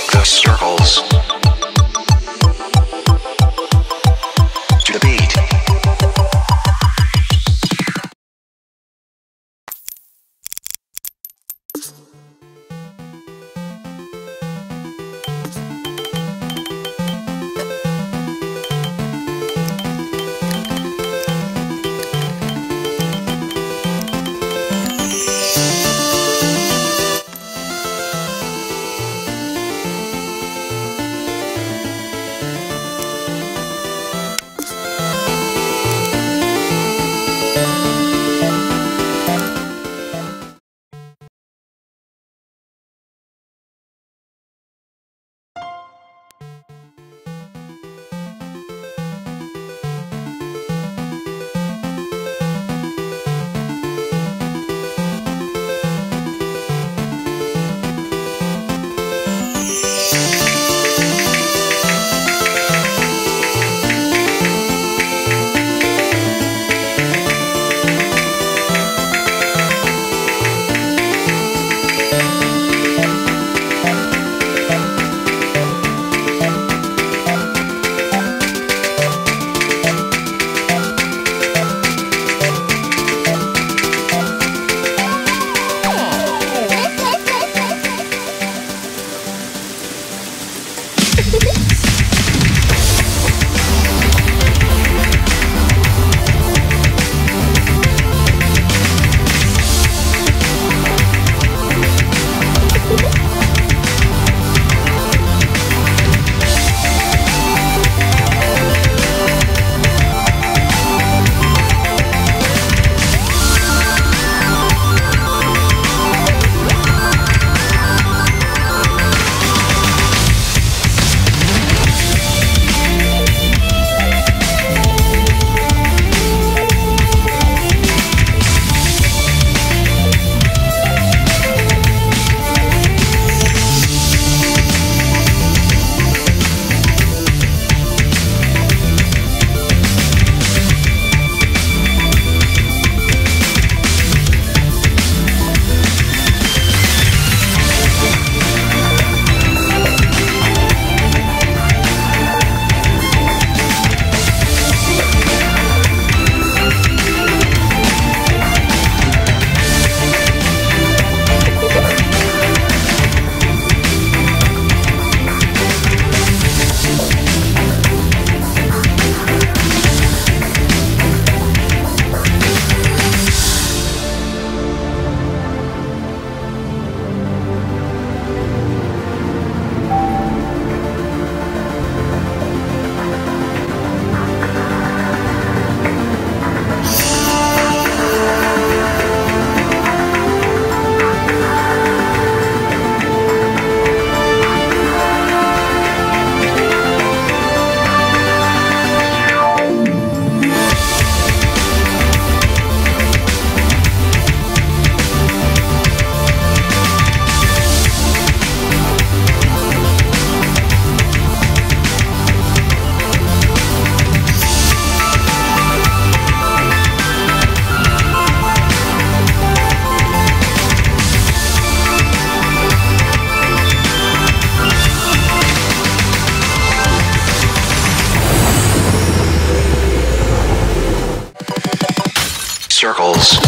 Click the circles. Música circles.